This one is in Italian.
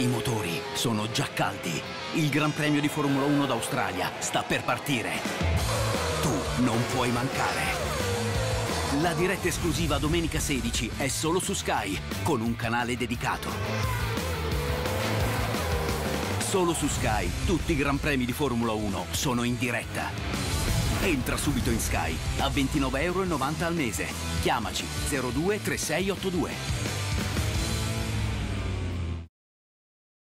I motori sono già caldi. Il Gran Premio di Formula 1 d'Australia sta per partire. Tu non puoi mancare. La diretta esclusiva domenica 16 è solo su Sky, con un canale dedicato. Solo su Sky tutti i Gran Premi di Formula 1 sono in diretta. Entra subito in Sky a 29,90 euro al mese. Chiamaci 02 3682.